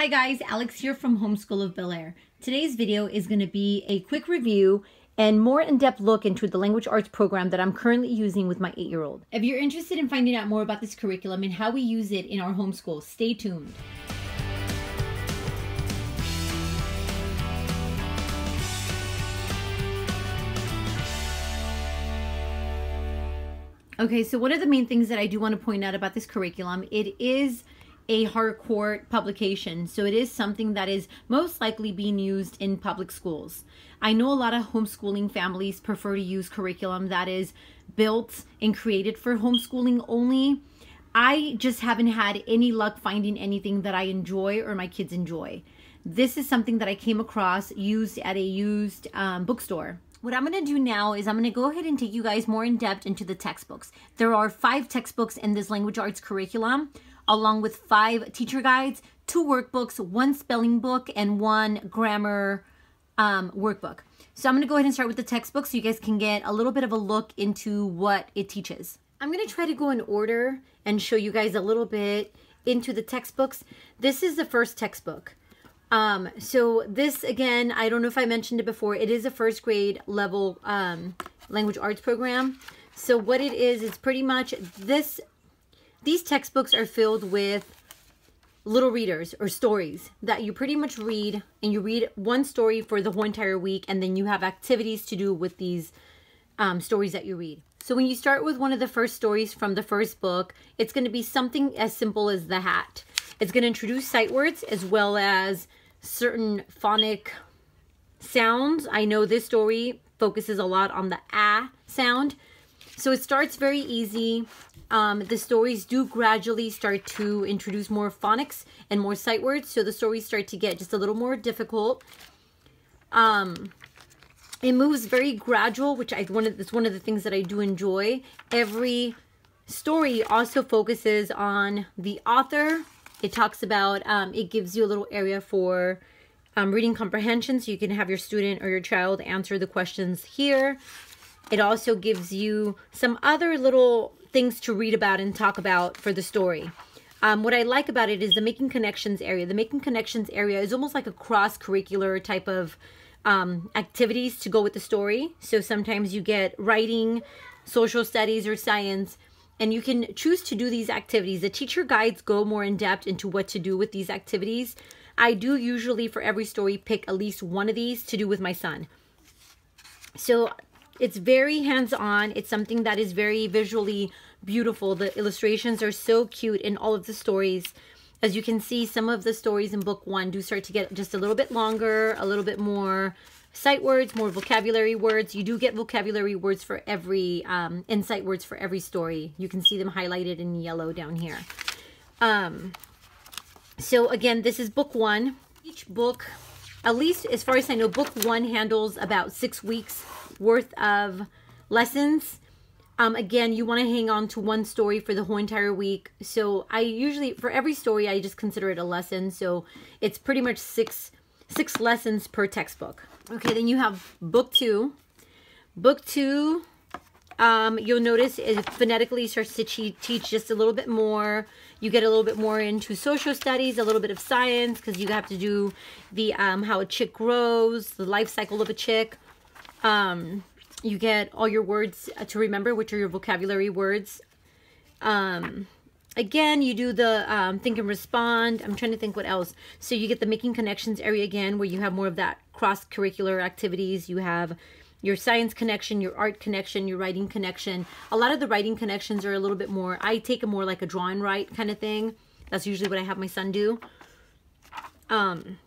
Hi guys, Alex here from Homeschool of Bel Air. Today's video is going to be a quick review and more in-depth look into the language arts program that I'm currently using with my eight-year-old. If you're interested in finding out more about this curriculum and how we use it in our homeschool, stay tuned. Okay, so one of the main things that I do want to point out about this curriculum, it is a Harcourt publication. So it is something that is most likely being used in public schools. I know a lot of homeschooling families prefer to use curriculum that is built and created for homeschooling only. I just haven't had any luck finding anything that I enjoy or my kids enjoy. This is something that I came across used at a used um, bookstore. What I'm going to do now is I'm going to go ahead and take you guys more in depth into the textbooks. There are five textbooks in this language arts curriculum along with five teacher guides, two workbooks, one spelling book, and one grammar um, workbook. So I'm going to go ahead and start with the textbook so you guys can get a little bit of a look into what it teaches. I'm going to try to go in order and show you guys a little bit into the textbooks. This is the first textbook. Um, so this, again, I don't know if I mentioned it before, it is a first grade level um, language arts program. So what it is, it's pretty much this these textbooks are filled with little readers or stories that you pretty much read and you read one story for the whole entire week and then you have activities to do with these um, stories that you read. So when you start with one of the first stories from the first book, it's going to be something as simple as the hat. It's going to introduce sight words as well as certain phonic sounds. I know this story focuses a lot on the ah sound. So it starts very easy um, the stories do gradually start to introduce more phonics and more sight words. So the stories start to get just a little more difficult. Um, it moves very gradual, which I one of it's one of the things that I do enjoy. Every story also focuses on the author. It talks about um, it gives you a little area for um, reading comprehension, so you can have your student or your child answer the questions here. It also gives you some other little things to read about and talk about for the story. Um, what I like about it is the Making Connections area. The Making Connections area is almost like a cross-curricular type of um, activities to go with the story. So sometimes you get writing, social studies, or science, and you can choose to do these activities. The teacher guides go more in depth into what to do with these activities. I do usually, for every story, pick at least one of these to do with my son. So it's very hands-on. It's something that is very visually beautiful. The illustrations are so cute in all of the stories. As you can see, some of the stories in book one do start to get just a little bit longer, a little bit more sight words, more vocabulary words. You do get vocabulary words for every, um, insight words for every story. You can see them highlighted in yellow down here. Um, so again, this is book one. Each book, at least as far as I know, book one handles about six weeks worth of lessons. Um, again, you want to hang on to one story for the whole entire week. So I usually, for every story, I just consider it a lesson. So it's pretty much six, six lessons per textbook. Okay, then you have book two. Book two, um, you'll notice it phonetically starts to teach just a little bit more. You get a little bit more into social studies, a little bit of science, because you have to do the um, how a chick grows, the life cycle of a chick. Um, you get all your words to remember, which are your vocabulary words. Um, again, you do the um, think and respond. I'm trying to think what else. So you get the making connections area again, where you have more of that cross-curricular activities. You have your science connection, your art connection, your writing connection. A lot of the writing connections are a little bit more, I take a more like a draw and write kind of thing. That's usually what I have my son do. Um,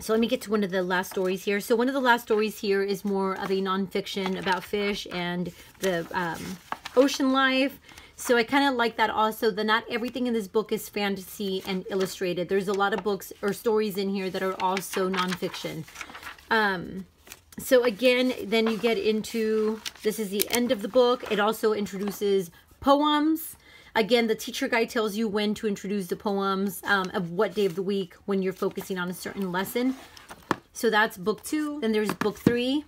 so let me get to one of the last stories here. So one of the last stories here is more of a nonfiction about fish and the um, ocean life. So I kind of like that also, that not everything in this book is fantasy and illustrated. There's a lot of books or stories in here that are also nonfiction. Um, so again, then you get into, this is the end of the book. It also introduces poems. Again, the teacher guide tells you when to introduce the poems um, of what day of the week when you're focusing on a certain lesson. So that's book two. Then there's book three.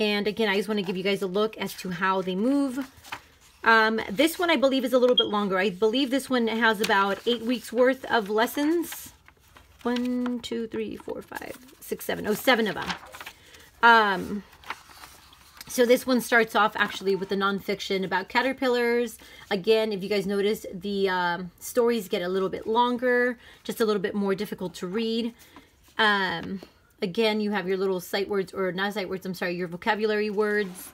And again, I just want to give you guys a look as to how they move. Um, this one I believe is a little bit longer. I believe this one has about eight weeks worth of lessons. one, two, three, four, five, six, seven. Oh, seven of them. Um, so this one starts off actually with the nonfiction about caterpillars. Again, if you guys notice, the um, stories get a little bit longer, just a little bit more difficult to read. Um, again, you have your little sight words, or not sight words, I'm sorry, your vocabulary words.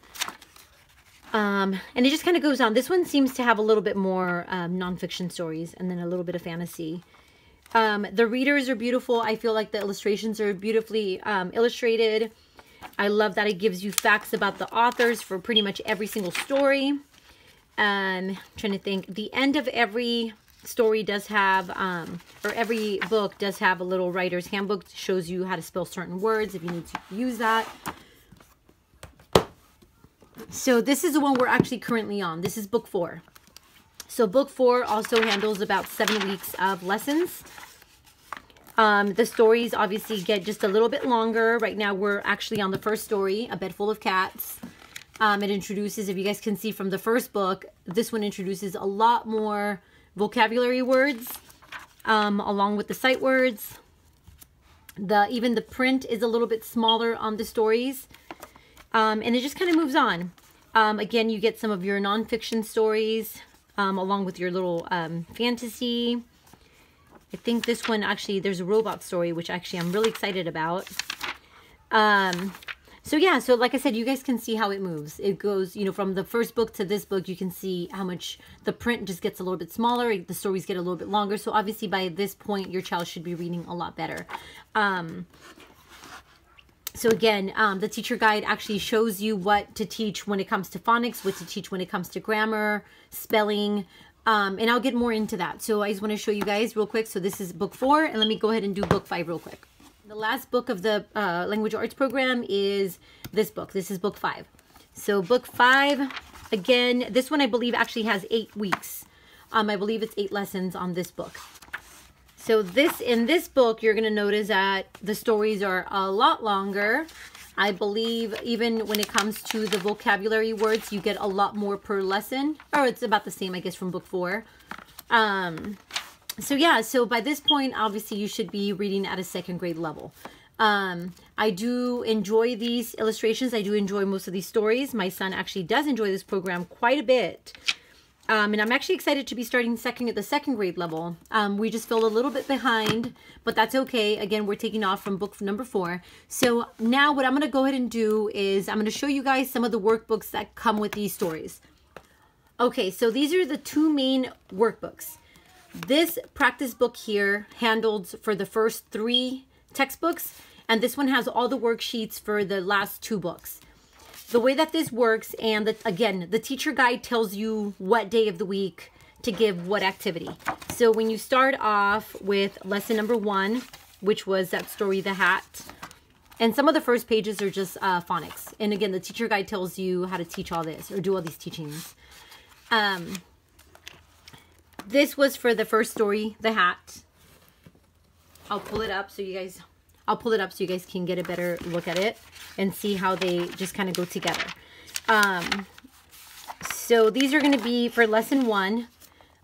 Um, and it just kind of goes on. This one seems to have a little bit more um, nonfiction stories and then a little bit of fantasy. Um, the readers are beautiful. I feel like the illustrations are beautifully um, illustrated. I love that it gives you facts about the authors for pretty much every single story. Um, trying to think. The end of every story does have, um, or every book does have a little writer's handbook. shows you how to spell certain words if you need to use that. So this is the one we're actually currently on. This is book four. So book four also handles about seven weeks of lessons. Um, the stories obviously get just a little bit longer. Right now we're actually on the first story, A Bed Full of Cats. Um, it introduces, if you guys can see from the first book, this one introduces a lot more vocabulary words um, along with the sight words. The Even the print is a little bit smaller on the stories. Um, and it just kind of moves on. Um, again, you get some of your nonfiction stories um, along with your little fantasy. I think this one actually, there's a robot story, which actually I'm really excited about. Um, so yeah, so like I said, you guys can see how it moves. It goes, you know, from the first book to this book, you can see how much the print just gets a little bit smaller. The stories get a little bit longer. So obviously by this point, your child should be reading a lot better. Um, so again, um, the teacher guide actually shows you what to teach when it comes to phonics, what to teach when it comes to grammar, spelling, um, and I'll get more into that. So I just want to show you guys real quick. So this is book four, and let me go ahead and do book five real quick. The last book of the uh, language arts program is this book. This is book five. So book five, again, this one I believe actually has eight weeks. Um, I believe it's eight lessons on this book. So this in this book, you're going to notice that the stories are a lot longer. I believe even when it comes to the vocabulary words, you get a lot more per lesson. Or it's about the same, I guess, from book four. Um, so yeah, so by this point, obviously you should be reading at a second grade level. Um, I do enjoy these illustrations. I do enjoy most of these stories. My son actually does enjoy this program quite a bit. Um, and I'm actually excited to be starting second at the second grade level. Um, we just feel a little bit behind, but that's okay. Again, we're taking off from book number four. So now what I'm going to go ahead and do is I'm going to show you guys some of the workbooks that come with these stories. Okay, so these are the two main workbooks. This practice book here handles for the first three textbooks, and this one has all the worksheets for the last two books the way that this works, and the, again, the teacher guide tells you what day of the week to give what activity. So when you start off with lesson number one, which was that story, The Hat, and some of the first pages are just uh, phonics. And again, the teacher guide tells you how to teach all this or do all these teachings. Um, this was for the first story, The Hat. I'll pull it up so you guys I'll pull it up so you guys can get a better look at it and see how they just kind of go together. Um, so these are going to be for lesson one.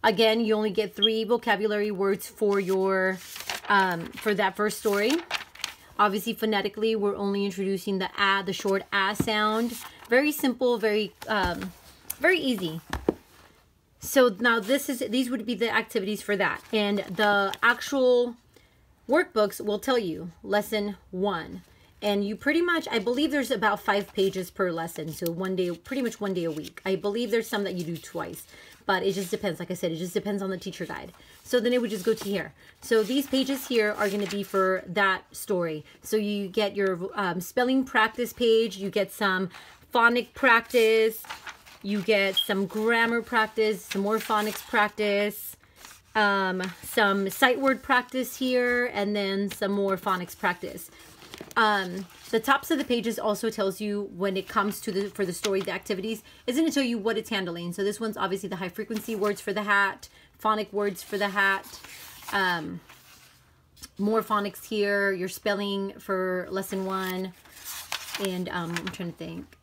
Again, you only get three vocabulary words for your um, for that first story. Obviously, phonetically, we're only introducing the a, the short a sound. Very simple, very um, very easy. So now this is these would be the activities for that, and the actual workbooks will tell you lesson one. And you pretty much, I believe there's about five pages per lesson. So one day, pretty much one day a week. I believe there's some that you do twice. But it just depends. Like I said, it just depends on the teacher guide. So then it would just go to here. So these pages here are going to be for that story. So you get your um, spelling practice page. You get some phonic practice. You get some grammar practice, some more phonics practice um, some sight word practice here, and then some more phonics practice. Um, the tops of the pages also tells you when it comes to the for the story, the activities, isn't it tell you what it's handling. So this one's obviously the high frequency words for the hat, phonic words for the hat, um, more phonics here, your spelling for lesson one, and um, I'm trying to think.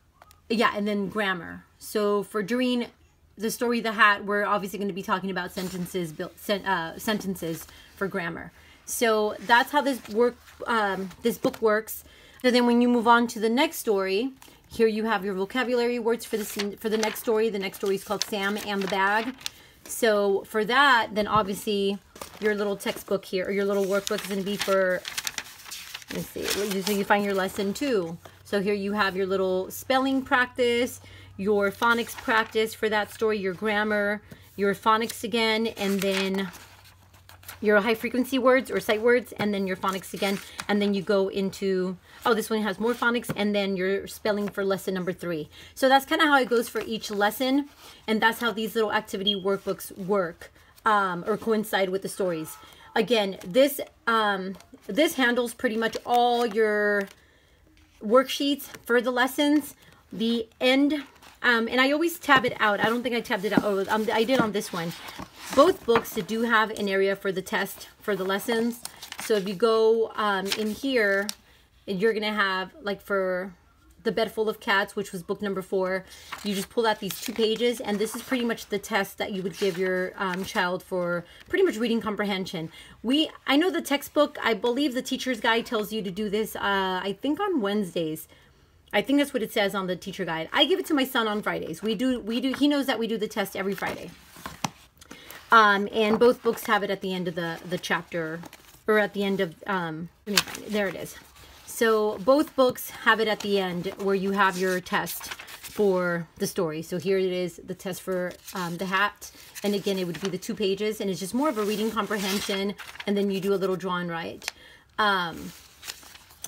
Yeah, and then grammar. So for during the story the hat we're obviously going to be talking about sentences built uh, sentences for grammar So that's how this work, um, this book works. So then when you move on to the next story, here you have your vocabulary words for the for the next story. The next story is called Sam and the Bag. So for that, then obviously your little textbook here or your little workbook is going to be for, let's see, so you find your lesson two. So here you have your little spelling practice, your phonics practice for that story, your grammar, your phonics again, and then your high frequency words or sight words and then your phonics again and then you go into oh this one has more phonics and then your spelling for lesson number three. So that's kind of how it goes for each lesson and that's how these little activity workbooks work um, or coincide with the stories. Again this um, this handles pretty much all your worksheets for the lessons. The end um, and I always tab it out. I don't think I tabbed it out. Oh, um, I did on this one. Both books do have an area for the test for the lessons. So if you go um, in here, you're going to have like for the bed full of cats which was book number four you just pull out these two pages and this is pretty much the test that you would give your um, child for pretty much reading comprehension we i know the textbook i believe the teacher's guide tells you to do this uh, i think on wednesdays I think that's what it says on the teacher guide. I give it to my son on Fridays. We do, we do, he knows that we do the test every Friday. Um, and both books have it at the end of the, the chapter, or at the end of, um, let me find it. There it is. So both books have it at the end where you have your test for the story. So here it is, the test for um, the hat. And again, it would be the two pages and it's just more of a reading comprehension. And then you do a little draw and write. Um,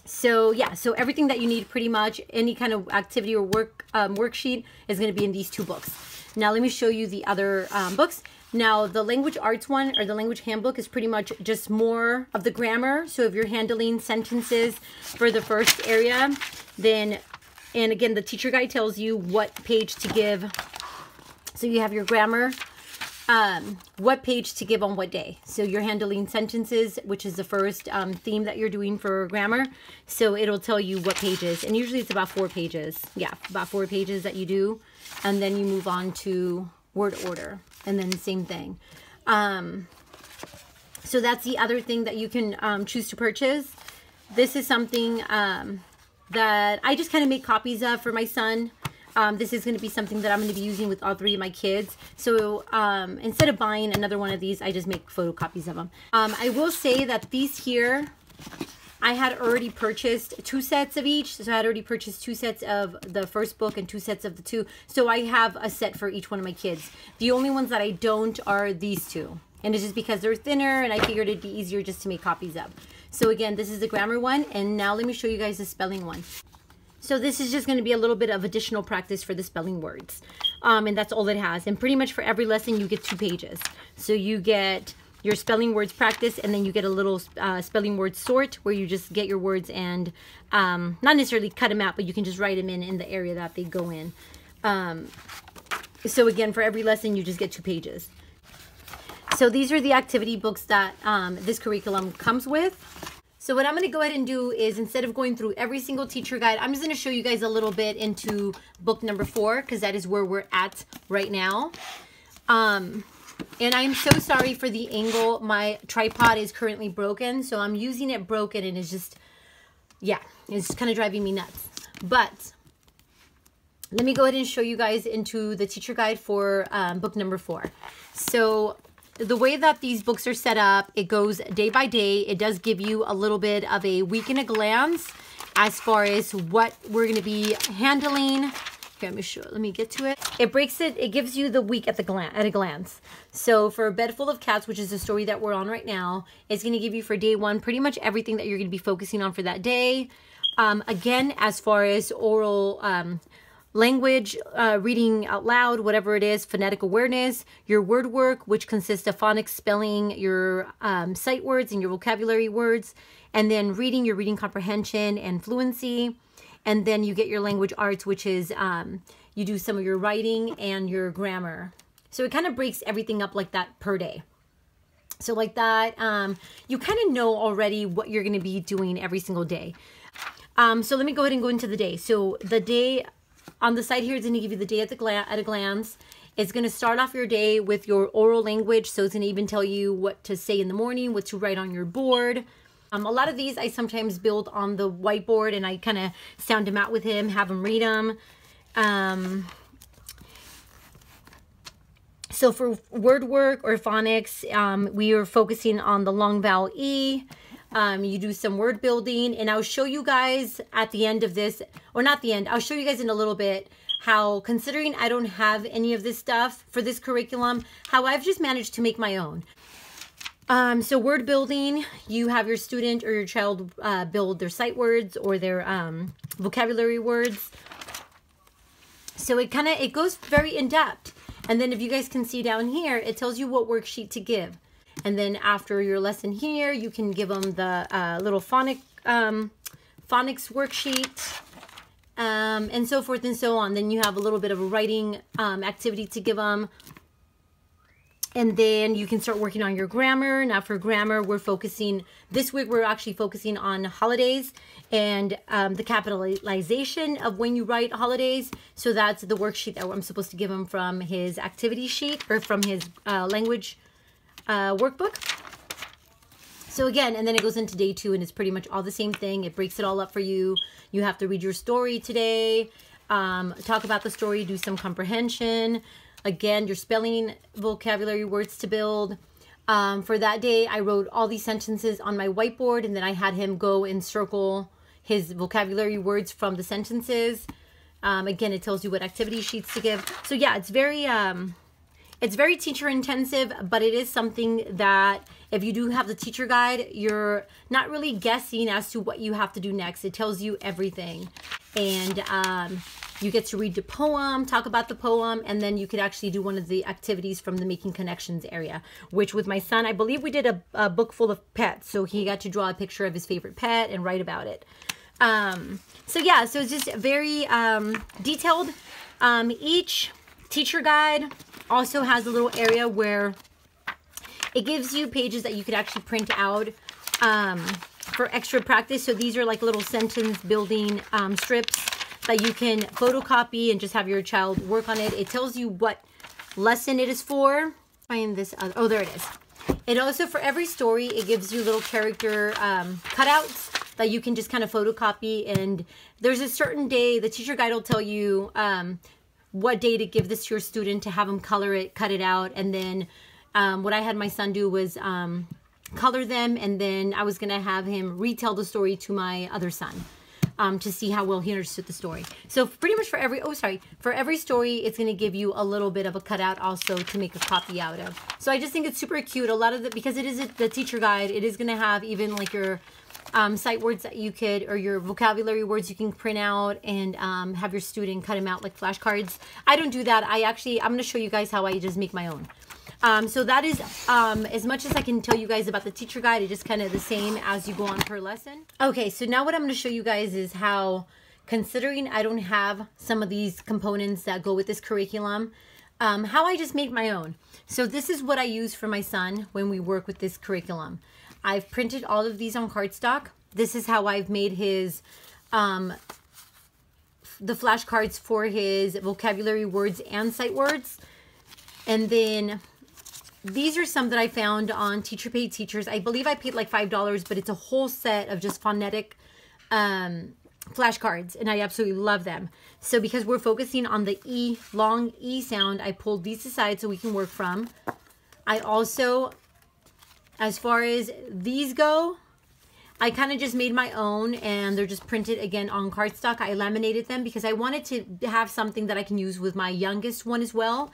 so yeah, so everything that you need pretty much, any kind of activity or work um, worksheet is going to be in these two books. Now let me show you the other um, books. Now the language arts one or the language handbook is pretty much just more of the grammar. So if you're handling sentences for the first area, then, and again, the teacher guide tells you what page to give. So you have your grammar, um, what page to give on what day. So you're handling sentences, which is the first um, theme that you're doing for grammar. So it'll tell you what pages, and usually it's about four pages. Yeah, about four pages that you do. And then you move on to word order, and then same thing. Um, so that's the other thing that you can um, choose to purchase. This is something um, that I just kind of make copies of for my son. Um, this is going to be something that I'm going to be using with all three of my kids. So um, instead of buying another one of these, I just make photocopies of them. Um, I will say that these here, I had already purchased two sets of each. So I had already purchased two sets of the first book and two sets of the two. So I have a set for each one of my kids. The only ones that I don't are these two. And it's just because they're thinner and I figured it'd be easier just to make copies of. So again, this is the grammar one. And now let me show you guys the spelling one. So this is just going to be a little bit of additional practice for the spelling words. Um, and that's all it has. And pretty much for every lesson, you get two pages. So you get your spelling words practice and then you get a little uh, spelling word sort where you just get your words and um, not necessarily cut them out, but you can just write them in in the area that they go in. Um, so again, for every lesson, you just get two pages. So these are the activity books that um, this curriculum comes with. So what I'm going to go ahead and do is instead of going through every single teacher guide, I'm just going to show you guys a little bit into book number four because that is where we're at right now. Um, and I'm so sorry for the angle. My tripod is currently broken, so I'm using it broken and it's just, yeah, it's kind of driving me nuts. But let me go ahead and show you guys into the teacher guide for um, book number four. So the way that these books are set up, it goes day by day. It does give you a little bit of a week in a glance as far as what we're going to be handling. Okay, let me show. Let me get to it. It breaks it. It gives you the week at the glance at a glance. So for a bed full of cats, which is the story that we're on right now, it's going to give you for day one pretty much everything that you're going to be focusing on for that day. Um, again, as far as oral um, language, uh, reading out loud, whatever it is, phonetic awareness, your word work, which consists of phonics, spelling, your um, sight words and your vocabulary words, and then reading, your reading comprehension and fluency. And then you get your language arts, which is um, you do some of your writing and your grammar. So it kind of breaks everything up like that per day. So like that, um, you kind of know already what you're going to be doing every single day. Um, so let me go ahead and go into the day. So the day on the side here, it's going to give you the day at, the gla at a glance. It's going to start off your day with your oral language. So it's going to even tell you what to say in the morning, what to write on your board. Um, a lot of these I sometimes build on the whiteboard and I kind of sound them out with him, have him read them. Um, so for word work or phonics, um, we are focusing on the long vowel E. Um, you do some word building and I'll show you guys at the end of this, or not the end, I'll show you guys in a little bit how considering I don't have any of this stuff for this curriculum, how I've just managed to make my own. Um, so word building, you have your student or your child uh, build their sight words or their um, vocabulary words. So it kind of, it goes very in depth. And then if you guys can see down here, it tells you what worksheet to give. And then after your lesson here, you can give them the uh, little phonic, um, phonics worksheet um, and so forth and so on. Then you have a little bit of a writing um, activity to give them. And then you can start working on your grammar. Now for grammar, we're focusing, this week we're actually focusing on holidays and um, the capitalization of when you write holidays. So that's the worksheet that I'm supposed to give him from his activity sheet or from his uh, language uh, workbook. So again, and then it goes into day two and it's pretty much all the same thing. It breaks it all up for you. You have to read your story today, um, talk about the story, do some comprehension. Again, your spelling vocabulary words to build. Um, for that day, I wrote all these sentences on my whiteboard and then I had him go and circle his vocabulary words from the sentences. Um, again, it tells you what activity sheets to give. So yeah, it's very, um, it's very teacher intensive, but it is something that if you do have the teacher guide, you're not really guessing as to what you have to do next. It tells you everything. And um, you get to read the poem, talk about the poem, and then you could actually do one of the activities from the Making Connections area, which with my son, I believe we did a, a book full of pets. So he got to draw a picture of his favorite pet and write about it. Um, so yeah, so it's just very um, detailed. Um, each teacher guide also has a little area where it gives you pages that you could actually print out um, for extra practice. So these are like little sentence building um, strips that you can photocopy and just have your child work on it. It tells you what lesson it is for. Find this other, oh, there it is. It also, for every story, it gives you little character um, cutouts that you can just kind of photocopy. And there's a certain day, the teacher guide will tell you um, what day to give this to your student to have them color it, cut it out, and then um, what I had my son do was um, color them, and then I was gonna have him retell the story to my other son. Um, to see how well he understood the story. So pretty much for every, oh sorry, for every story, it's going to give you a little bit of a cutout also to make a copy out of. So I just think it's super cute. A lot of the, because it is a, the teacher guide, it is going to have even like your um, sight words that you could, or your vocabulary words you can print out and um, have your student cut them out like flashcards. I don't do that. I actually, I'm going to show you guys how I just make my own. Um, so that is um, as much as I can tell you guys about the teacher guide. It's just kind of the same as you go on per lesson. Okay, so now what I'm going to show you guys is how, considering I don't have some of these components that go with this curriculum, um, how I just make my own. So this is what I use for my son when we work with this curriculum. I've printed all of these on cardstock. This is how I've made his, um, the flashcards for his vocabulary words and sight words. And then these are some that I found on Teacher Paid Teachers. I believe I paid like $5, but it's a whole set of just phonetic um, flashcards, and I absolutely love them. So because we're focusing on the E, long E sound, I pulled these aside so we can work from. I also as far as these go, I kind of just made my own and they're just printed again on cardstock. I laminated them because I wanted to have something that I can use with my youngest one as well.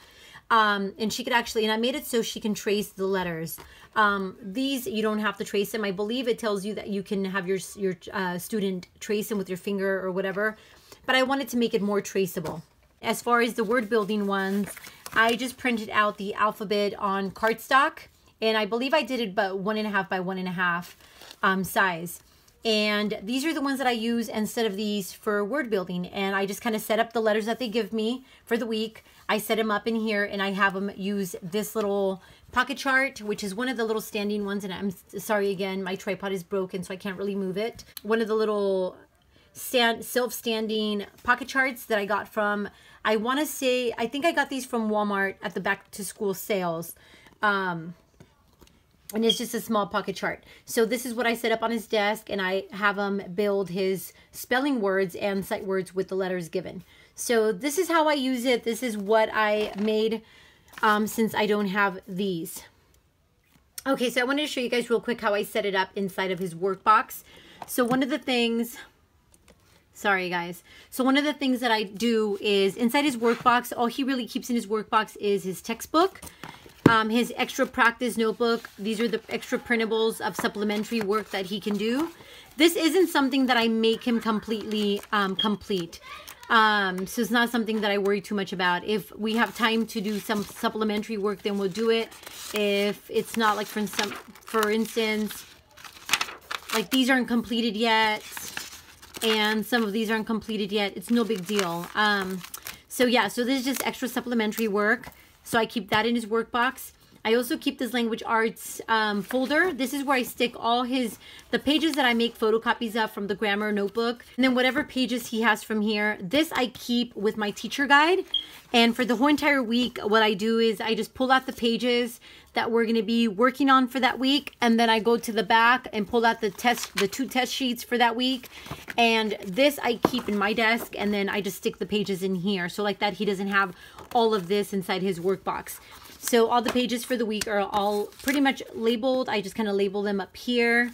Um, and she could actually, and I made it so she can trace the letters. Um, these, you don't have to trace them. I believe it tells you that you can have your, your uh, student trace them with your finger or whatever. But I wanted to make it more traceable. As far as the word building ones, I just printed out the alphabet on cardstock and I believe I did it but one and a half by one and a half um, size. And these are the ones that I use instead of these for word building. And I just kind of set up the letters that they give me for the week. I set them up in here and I have them use this little pocket chart, which is one of the little standing ones. And I'm sorry again, my tripod is broken, so I can't really move it. One of the little stand self-standing pocket charts that I got from I want to say, I think I got these from Walmart at the back to school sales. Um, and it's just a small pocket chart. So this is what I set up on his desk and I have him build his spelling words and sight words with the letters given. So this is how I use it. This is what I made um, since I don't have these. Okay, so I wanted to show you guys real quick how I set it up inside of his workbox. So one of the things, sorry guys. So one of the things that I do is inside his workbox, all he really keeps in his workbox is his textbook um, his extra practice notebook. These are the extra printables of supplementary work that he can do. This isn't something that I make him completely um, complete. Um, so it's not something that I worry too much about. If we have time to do some supplementary work, then we'll do it. If it's not like for some, for instance, like these aren't completed yet, and some of these aren't completed yet, it's no big deal. Um, so yeah, so this is just extra supplementary work. So I keep that in his workbox. I also keep this language arts um, folder. This is where I stick all his, the pages that I make photocopies of from the grammar notebook. And then whatever pages he has from here, this I keep with my teacher guide. And for the whole entire week, what I do is I just pull out the pages that we're gonna be working on for that week. And then I go to the back and pull out the test, the two test sheets for that week. And this I keep in my desk and then I just stick the pages in here. So like that, he doesn't have all of this inside his workbox. So all the pages for the week are all pretty much labeled. I just kind of label them up here.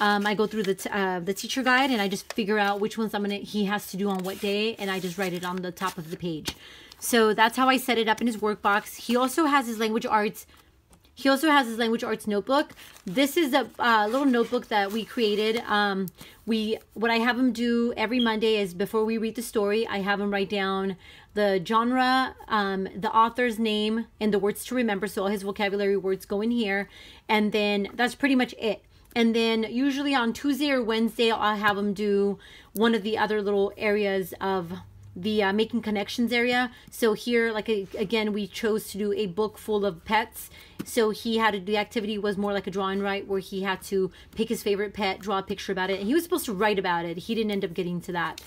Um, I go through the, uh, the teacher guide and I just figure out which ones I'm gonna he has to do on what day and I just write it on the top of the page. So that's how I set it up in his workbox. He also has his language arts he also has his language arts notebook. This is a uh, little notebook that we created. Um, we what I have him do every Monday is before we read the story, I have him write down the genre, um, the author's name, and the words to remember. So all his vocabulary words go in here, and then that's pretty much it. And then usually on Tuesday or Wednesday, I'll have him do one of the other little areas of the uh, making connections area. So here, like a, again, we chose to do a book full of pets. So he had to, the activity was more like a drawing right where he had to pick his favorite pet, draw a picture about it, and he was supposed to write about it. He didn't end up getting to that.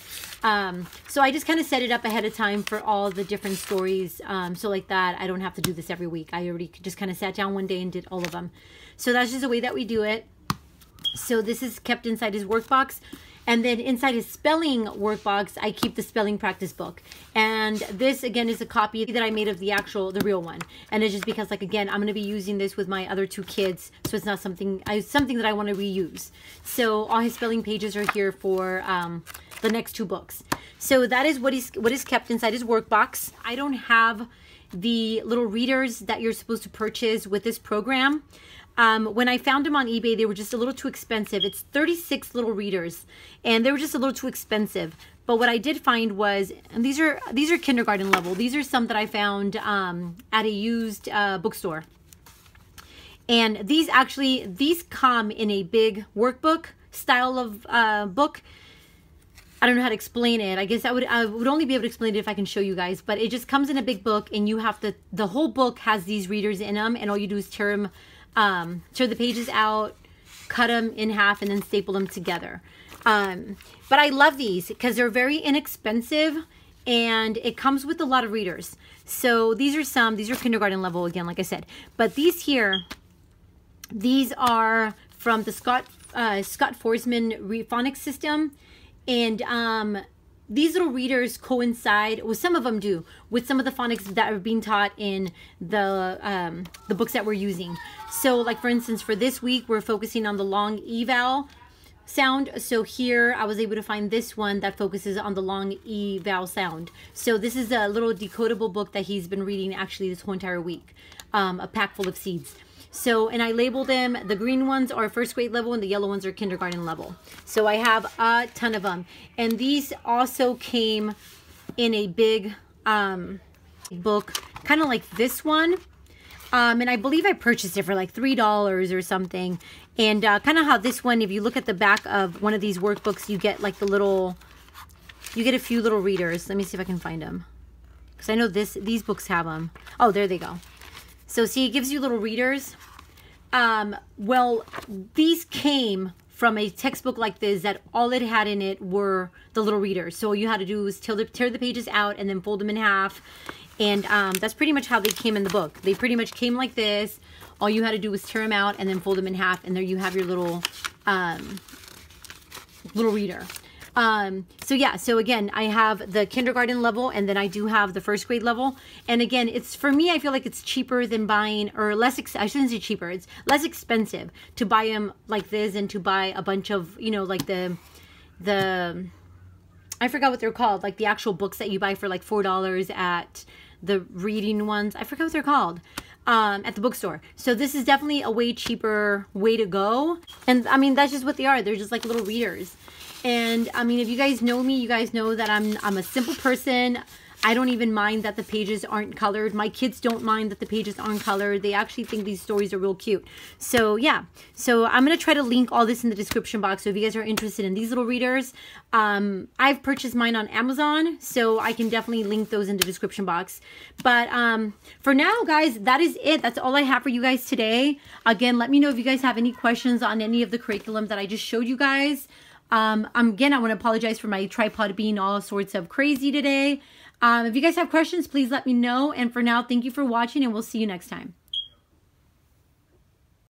Um, so I just kind of set it up ahead of time for all the different stories. Um, so like that, I don't have to do this every week. I already just kind of sat down one day and did all of them. So that's just the way that we do it. So this is kept inside his workbox. And then inside his spelling workbox, I keep the spelling practice book. And this again is a copy that I made of the actual, the real one. And it's just because like, again, I'm going to be using this with my other two kids. So it's not something, it's something that I want to reuse. So all his spelling pages are here for um, the next two books. So that is what is, what is kept inside his workbox. I don't have the little readers that you're supposed to purchase with this program. Um, when I found them on eBay, they were just a little too expensive. It's 36 little readers, and they were just a little too expensive. But what I did find was, and these are these are kindergarten level. These are some that I found um, at a used uh, bookstore. And these actually, these come in a big workbook style of uh, book. I don't know how to explain it. I guess I would I would only be able to explain it if I can show you guys. But it just comes in a big book, and you have to. The whole book has these readers in them, and all you do is tear them um, tear the pages out, cut them in half, and then staple them together. Um, but I love these because they're very inexpensive and it comes with a lot of readers. So these are some, these are kindergarten level again, like I said. But these here, these are from the Scott uh, Scott Foresman phonics system. And um, these little readers coincide, well, some of them do, with some of the phonics that are being taught in the um, the books that we're using. So, like for instance, for this week, we're focusing on the long e vowel sound. So here, I was able to find this one that focuses on the long e vowel sound. So this is a little decodable book that he's been reading actually this whole entire week, um, a pack full of seeds. So, and I labeled them, the green ones are first grade level and the yellow ones are kindergarten level. So I have a ton of them. And these also came in a big um, book, kind of like this one. Um, and I believe I purchased it for like $3 or something. And uh, kind of how this one, if you look at the back of one of these workbooks, you get like the little, you get a few little readers. Let me see if I can find them. Because I know this these books have them. Oh, there they go. So see, it gives you little readers. Um, well, these came from a textbook like this that all it had in it were the little readers. So all you had to do was tear the, tear the pages out and then fold them in half. And um, that's pretty much how they came in the book. They pretty much came like this. All you had to do was tear them out and then fold them in half. And there you have your little, um, little reader. Um, so yeah, so again, I have the kindergarten level and then I do have the first grade level. And again, it's for me, I feel like it's cheaper than buying or less, I shouldn't say cheaper. It's less expensive to buy them like this and to buy a bunch of, you know, like the, the, I forgot what they're called, like the actual books that you buy for like $4 at the reading ones. I forgot what they're called. Um, at the bookstore. So this is definitely a way cheaper way to go. And I mean, that's just what they are. They're just like little readers. And I mean, if you guys know me, you guys know that I'm I'm a simple person. I don't even mind that the pages aren't colored. My kids don't mind that the pages aren't colored. They actually think these stories are real cute. So yeah, so I'm going to try to link all this in the description box. So if you guys are interested in these little readers, um, I've purchased mine on Amazon. So I can definitely link those in the description box. But um, for now, guys, that is it. That's all I have for you guys today. Again, let me know if you guys have any questions on any of the curriculum that I just showed you guys. Um, again, I want to apologize for my tripod being all sorts of crazy today. Um, if you guys have questions, please let me know. And for now, thank you for watching and we'll see you next time.